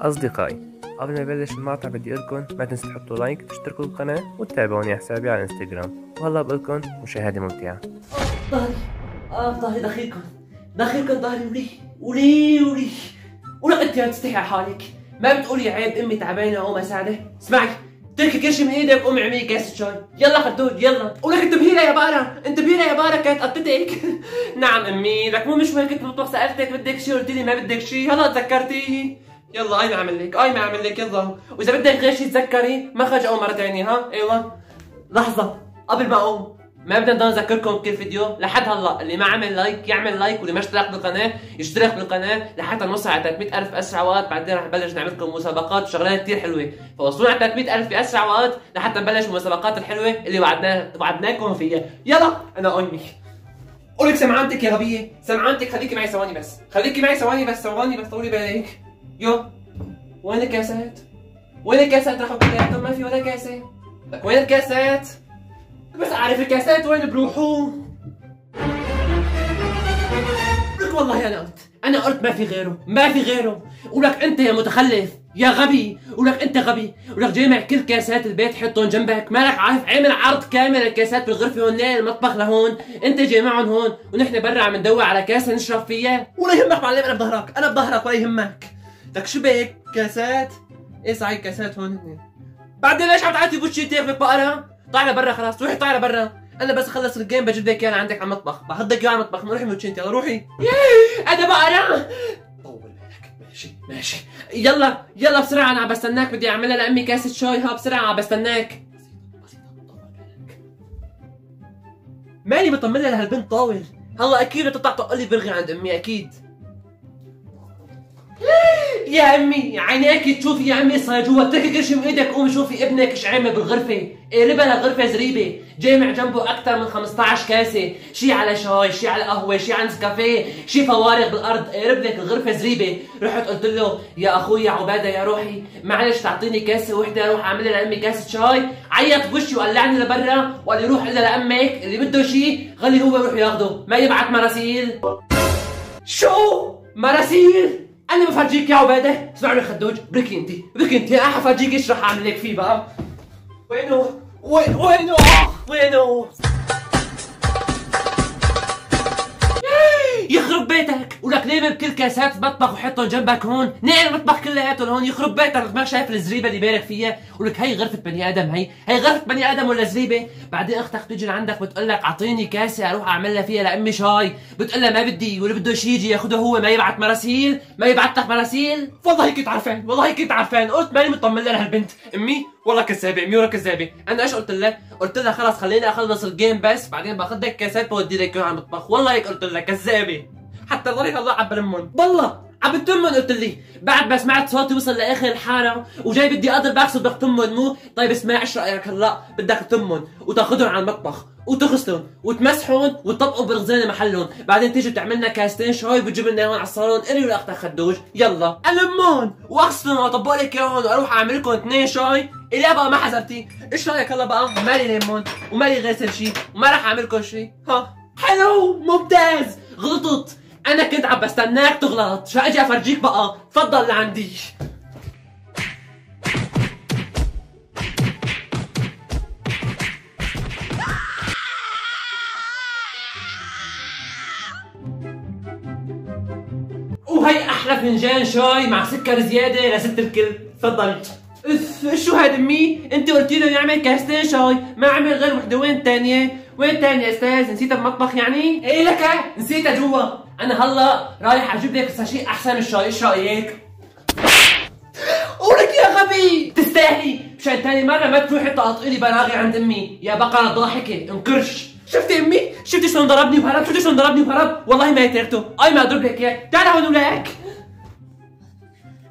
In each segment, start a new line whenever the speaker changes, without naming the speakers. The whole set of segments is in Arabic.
أصدقائي قبل ما نبلش المقطع بدي أقولكم ما تنسوا تحطوا لايك تشتركوا بالقناة وتتابعوني حسابي على الانستغرام وهلا بقولكم مشاهدة ممتعة.
ظهري آه ظهري دخيلكم دخيلكم ظهري ولي ولي ولي ولا أنت يا تستحي على حالك. ما بتقولي عيب أمي تعبانة أو مساعده اسمعي تركي كرشي من إيدك قومي اعملي كاسه شاي يلا خدود يلا. ولك انتبهي لها يا بارا. انتبهي لها يا بارا كانت قطتك. نعم أمي لك مو مش وين كنت بالمطبخ سألتك بدك شيء قلت لي ما بدك شيء هلا تذكرتي يلا أي ما أعمل لك أي ما أعمل لك يلا. وإذا بدك غير شيء تذكري ما خرج أول مرة ثانية ها؟ أيوه. لحظة قبل ما أقوم ما بدنا نضل نذكركم بكل فيديو لحد هلأ. اللي ما عمل لايك يعمل لايك واللي ما اشترك بالقناة يشترك بالقناة لحتى نوصل على 300 ألف باسرع وقت بعدين رح نبلش نعمل لكم مسابقات وشغلات كثير حلوة. فوصلونا على 300 ألف باسرع وقت لحتى نبلش المسابقات الحلوة اللي وعدنا وعدناكم فيها. يلا أنا قايمه قولك سمعانتك يا غبية سمعانتك. خليكي معي ثواني بس خليكي معي ثواني بس ثواني بس طولي بالك. يو وين الكاسات؟ وين الكاسات؟ راحوا كلياتهم ما في ولا كاسه لك وين الكاسات؟ بس اعرف الكاسات وين؟ بروحوا لك والله أنا قلت أنا قلت ما في غيره ما في غيره. ولك أنت يا متخلف يا غبي. ولك أنت غبي. ولك جامع كل كاسات البيت حطهم جنبك. مالك عارف عامل عرض كامل الكاسات بالغرفة هون المطبخ لهون. أنت جامعهم هون ونحن برا عم ندور على كاسة نشرب فيها. ولا يهمك معلم أنا بظهرك أنا بظهرك ولا يهمك. لك شو بك كاسات؟ إيه صحيح كاسات هون هن بعدين ليش عم تعطي بوشي تيفك بقرا طالع برا خلاص روحي طالع برا. أنا بس اخلص الجيم بجيب لك اياه عندك على المطبخ. بحضك اياه على المطبخ. روحي موتشي يلا روحي. أنا بقرا طول بالك ماشي ماشي. يلا يلا بسرعة أنا عم بستناك. بدي أعملها لأمي. كاسة شاي. ها بسرعة عم بستناك. ماني مطمن لها لهالبنت طاول. هلا أكيد رح تطلع تقول لي برغي عند أمي أكيد. يا امي عينيك تشوفي يا امي صار جوا اتركي كرشي من إيدك قومي شوفي ابنك إيش عامل بالغرفة. قلبها لغرفه زريبة جامع جنبه أكثر من 15 كاسة. شي على شاي شي على قهوة شي على نسكافيه شي فوارغ بالأرض. قلب لك الغرفه زريبة. رحت قلت له يا أخوي عبادة يا روحي معلش تعطيني كاسة وحدة أروح اعمل لامي كاسة شاي. عيط بوشي وقلعني لبرا وقال لي روح قل لأمك اللي بده شي خلي هو يروح ياخده ما يبعت مراسيل. شو؟ مراسيل؟ أنا بفرجيك يا عبادة. اسمعني خدوج. بركي انت. بركي انت. أنا حفرجيك إيش رح اعمل لك فيه بقى. وينه؟ وين وينه؟ وينه؟ يخرب بيتك. ولك ليه بكل كاسات المطبخ وحطهم جنبك هون؟ نقل المطبخ كلياتهم هون. يخرب بيتك. ما شايف الزريبة اللي بارك فيها. ولك هي غرفة بني آدم. هي هي غرفة بني آدم ولا زريبة؟ بعدين أختك تيجي لعندك بتقول لك أعطيني كاسة أروح أعمل لها فيها. لامي شاي. بتقول لها ما بدي واللي بده شي يجي ياخذه هو. ما يبعت مراسيل. ما يبعت لك مراسيل. والله كنت عرفان. والله كنت عرفان. قلت ماني مطمن لها البنت. أمي والله كذابة. أمي والله كذابة. أنا إيش قلت لها؟ قلت لها خلص خليني أخلص الجيم بس. بعدين باخذ لك كاسات بودي لك على المطبخ. والله هيك قلت لها كذابة. حتى ضلك الله عم بلمن والله عم بتمن قلت لي. بعد ما سمعت صوتي وصل لآخر الحارة وجاي بدي اضرب باكس بدك تمن مو؟ طيب اسمع إيش رأيك؟ هلا بدك تمن. وتاخذهم على المطبخ وتغسلهم وتمسحهم وتطبقوا بالغزاله محلهم. بعدين تيجي تعمل لنا كاستين شاي بتجيب لنا إياهم على الصالون. إلي ولاختك خدوج يلا. المهم وأغسلهم وأطبق لك إياهم وأروح أعمل لكم اثنين شاي. إلي بقى ما حسبتي إيش رأيك هلا بقى؟ مالي ليمون ومالي غسل شيء وما راح أعمل لكم شيء ها. حلو ممتاز. غلطت. أنا كنت عم بستناك تغلط. شو أجي افرجيك بقى؟ تفضل لعندي. وهي أحلى فنجان شاي مع سكر زيادة لست الكل. تفضل. أف شو هاد أمي؟ أنت قلتي له يعمل كاستين شاي. ما عمل غير وحدة. وين الثانية وين يا أستاذ؟ نسيتها بالمطبخ يعني؟ إيه لك؟ نسيتها جوا. أنا هلا رايح أجيب لك شيء أحسن من الشاي إيش رأيك؟ ولك يا غبي! تستاهلي! مشان ثاني مرة ما تروحي تقطعي لي بلاغي عند أمي. يا بقرة ضاحكة. انكرش شفتي أمي؟ شفتي شلون ضربني وهرب؟ شفتي شلون ضربني وهرب؟ والله ما تركته، أي ما أضرب لك إياه، تعال هون ولك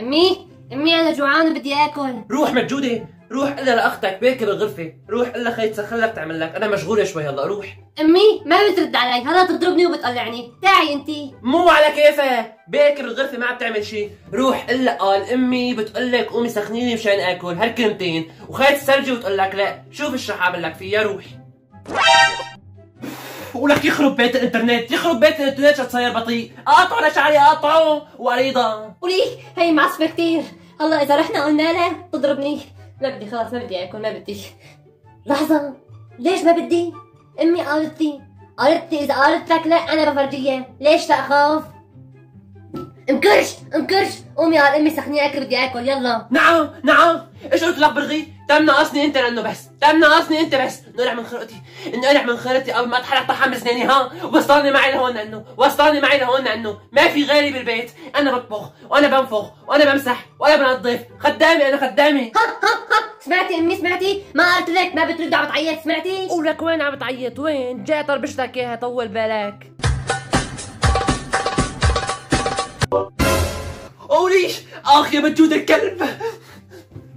أمي أمي أنا جوعان وبدي آكل.
روح مجودة، روح قلها لأختك بيكي بالغرفة، روح قلها خي تسخن لك تعمل لك، أنا مشغولة شوي هلا روح.
أمي ما بترد علي. هلا تضربني وبتقلعني. تعي انتي
مو على كيفها بيكر الغرفة ما عم تعمل شيء روح قلها قال أمي بتقول لك قومي سخنيني مشان آكل هالكلمتين. وخيت تسرجي وتقول لك لا. شوف إيش رح أعمل لك فيها؟ روح. ولك يخرب بيت الإنترنت. يخرب بيت الإنترنت شو تصير بطيء. قاطعوا لشعري قاطعوا وعريضة
ولي هي معصبة كتير. هلا إذا رحنا قلنا له تضربني. ما بدي خلاص ما بدي أكل ما بدي. لحظة ليش ما بدي؟ أمي قالت لي قالت إذا قالت لك لا أنا بفرجيها ليش لا أخاف؟ انكرش انكرش. قومي قال أمي سخني أكل بدي أكل. يلا.
نعم نعم. إيش قلت لك برغي تم ناقصني أنت لأنه بس تم ناقصني أنت بس. نقلع من خلقتي انقلع من خلقتي قبل ما اتحرك طحن بسناني ها؟ وصلني معي لهون لأنه وصلني معي لهون لأنه. ما في غيري بالبيت. أنا بطبخ وأنا بنفخ وأنا بمسح وأنا بنظف. خدامي أنا خدامي.
سمعتي أمي؟ سمعتي؟ ما قلت لك ما بترد عم تعيط. سمعتي؟
ولك وين عم تعيط؟ وين؟ جاي طربشتك إياها طول بالك. أوليش؟ اخ يا مجود الكلب.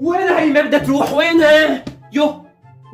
وين هي ما بدها تروح؟ وينها؟ يو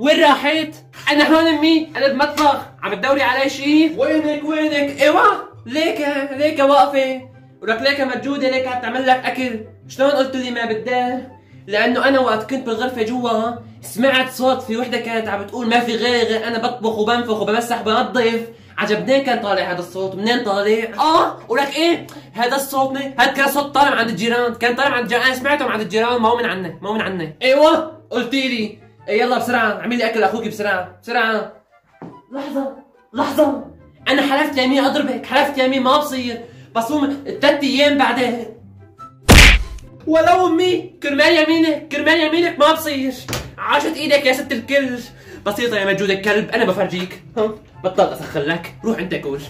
وين راحت؟ أنا هون أمي أنا بمطبخ عم تدوري علي شيء وينك وينك؟ إيوه ليك ليك واقفة. ولك ليك مجودة ليك عم تعمل لك أكل. شلون قلت لي ما بدها لأنه أنا وقت كنت بالغرفة جوا سمعت صوت في وحدة كانت عم بتقول ما في غيري غير أنا بطبخ وبنفخ وبمسح وبنظف. عجبني كان طالع هذا الصوت منين طالع؟ آه ولك إيه؟ هذا الصوت مي هذا كان صوت طالع من عند الجيران كان طالع من عند الجيران. أنا سمعته من عند الجيران ما هو من عنا ما هو من عنا أيوه قلتي لي إيه يلا بسرعة اعملي لي أكل لأخوك بسرعة بسرعة. لحظة لحظة. أنا حلفت يمين أضربك حلفت يمين ما بصير. بصوم ثلاث أيام بعدين. ولو أمي كرمال يمينك كرمال يمينك ما بصير. عاشت إيدك يا ست الكل. بسيطة يا مجود الكلب أنا بفرجيك. ها؟ بطل اسخن لك روح انت كول.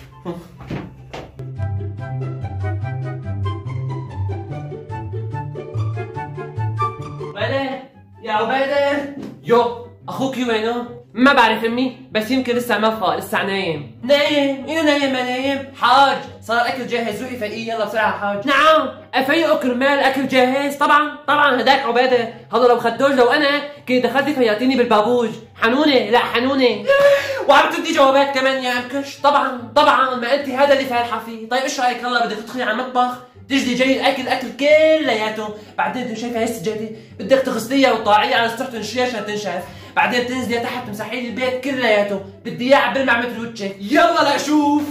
عبيدة يا عبيدة. يو أخوك وينه؟ ما بعرف امي بس يمكن لسه ما فاق لسه نايم. نايم؟ إيه نايم؟ ما نايم. حاج. صار الأكل جاهز. روحي فقيه يلا بسرعة حاج. نعم. افيقه كرمال أكل جاهز؟ طبعا طبعا. هداك عبادة. هذا لو خدوج لو أنا كنت دخلتي فياتيني بالبابوج. حنونة؟ لا حنونة. وعم تدي جوابات كمان يا امكش طبعا طبعا. ما أنت هذا اللي فالحه فيه طيب إيش رأيك؟ هلا بدك تدخلي على المطبخ. تجدي جاي الأكل الاكل كلياته. بعدين شايفه هي السجادة. بدك تغسليها وتطلعيها على سطح تنشريها عشان تنشف بعدين تنزلي تحت تمسحي لي البيت كلياته بدي إياه عبال ما عملت وجهك يلا لاشوف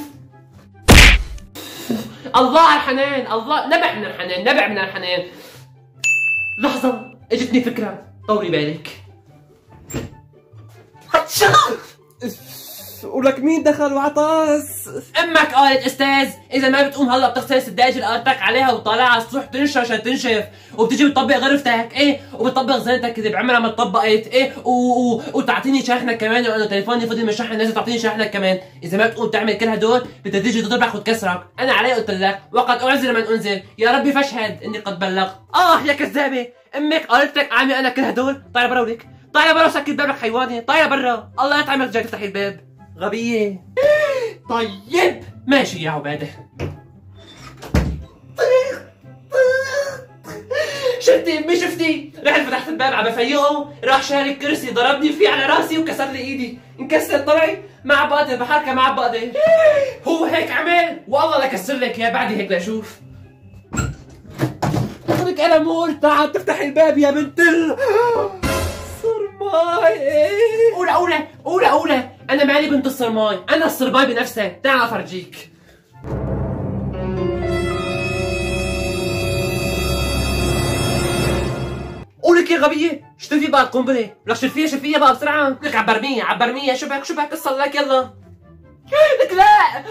الله على الحنان الله نبع من الحنان نبع من الحنان. لحظة اجتني فكرة. طولي بالك. هتشغل
ولك مين دخل وعطاس
أمك قالت أستاذ إذا ما بتقوم هلا بتغسل السدايج اللي قالتك عليها وطالعها على السطح تنشف عشان تنشف وبتجي بتطبق غرفتك إيه؟ وبتطبق زينتك اللي بعمرها ما اتطبقت إيه. وتعطيني شحنة كمان لأنه تليفوني فضي من الشحن لازم تعطيني شحنة كمان. إذا ما بتقوم تعمل كل هدول بدها تيجي تضربك وتكسرك. أنا علي قلت لك وقد اعذر من أنزل. يا ربي فاشهد إني قد بلغت. آه يا كذابة. أمك قالت لك أعمل أنا كل هدول. طالع برا ولك طالع برا وسكر بابك حيواني طالع برا. الله يطعمك جاي تفتحي الباب. غبية. طيب ماشي يا عبادة. شفتي؟ امي شفتي؟ رحت فتحت الباب على بفيقه راح شال الكرسي ضربني فيه على راسي وكسر لي ايدي. انكسر طلعي ما بقدر بحركة ما بقدر هو هيك عمل؟ والله لكسر لك يا بعدي هيك لاشوف لك أنا مور تعال تفتح الباب يا بنت ال صرماي. اولى اولى اولى اولى أنا مالي بنت الصرماي. أنا الصرماي بنفسها تعال أفرجيك. قولك يا غبية اشتري بقى القنبلة لك شرفيها شرفيها بقى بسرعة لك عبرمية عبرمية شو بك شو بك اصل لك يلا. لك لا!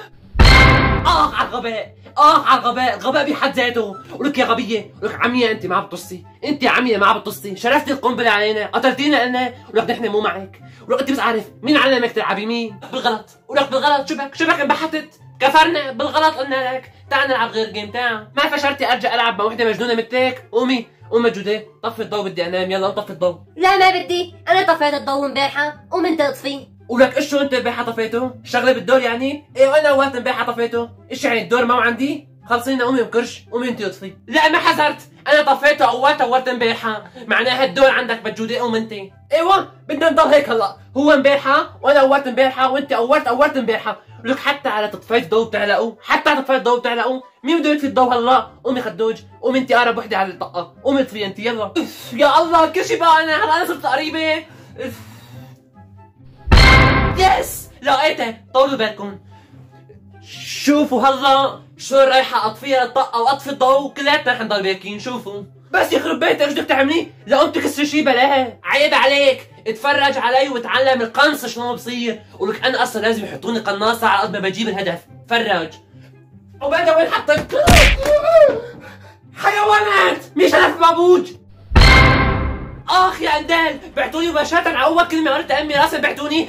آخ على الغباء آخ على الغباء الغباء بحد ذاته. ولك يا غبية ولك عمية أنت ما أنت يا عمية ما عم بتصي شرفتي القنبلة علينا قتلتينا أنا ولك نحن مو معك. ولك أنت بس عارف مين علمك تلعبي مين؟ بالغلط. ولك بالغلط. شو بك؟ شو بك؟ انبحثت كفرنا بالغلط قلنا لك. تعال نلعب غير جيم تعال. ما فشرتي أرجع ألعب مع وحدة مجنونة مثلك. قومي قومي جودي طفي الضوء بدي أنام. يلا طفي الضوء.
لا ما بدي. أنا طفيت الضوء امبارحة. قوم انت اطفي.
ولك إيش أنت امبارحه طفيته؟ الشغله بالدور يعني؟ إيه وأنا وقت امبارحه طفيته؟ إيش يعني الدور ما عندي؟ خلصينا قومي بكرش. قومي أنت اطفي لا ما حذرت أنا طفيته أول اولت امبارحه معناها الدور عندك بجودي قوم أنت. إيوه بدنا نضل هيك هلا. هو امبارحه وأنا اولت امبارحه وأنت اولت اولت امبارحه لك حتى على تطفية الضوء بتعلقوا. حتى على تطفية الضوء بتعلقوا. مين بده يطفي الضوء هلا؟ قومي خدوج. قومي أنت أقرب وحدة على الطاقة. قومي اطفي أنت يلا. يا الله كل شيء بقى أنا هلا أنا صرت قريبة. يس لقيته طولوا بالكم. شوفوا هلا شو رايحة اطفيها الطاقة واطفي الضوء؟ كلياتنا حنضل باكين شوفوا. بس يخرب بيتك إيش بدك تعملي؟ لا قمت تكسري شي بلاها. عيب عليك. اتفرج علي وتعلم القنص شلون بصير. ولك أنا أصلا لازم يحطوني قناصة على قد ما بجيب الهدف. فرج. وبعدها وين حطيت؟ حيوانات! مش أنا في بابوج أخ يا أندال بعتوني مباشرة على اول كلمة قلتها أمي راسا بعتوني.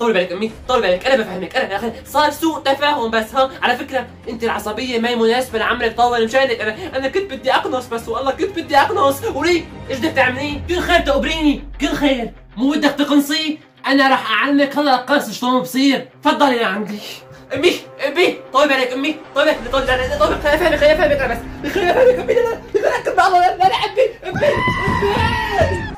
طول بالك أمي طول بالك أنا بفهمك أنا أخي صار سوء تفاهم بس ها؟ على فكرة أنت العصبية ما هي مناسبة لعمرك طول مشانك أنا أنا كنت بدي أقنص بس والله كنت بدي أقنص. ولي إيش بدك تعملي؟ كل خير تقبريني كل خير. مو بدك تقنصي؟ أنا راح أعلمك هلا القنص شلون بصير. تفضلي لعندي امي امي طيب عليك امي طيب عليك طيب عليك طيب فهمك خليني افهمك أنا بس خليني افهمك امي لا لا لا لا لا لا امي امي امي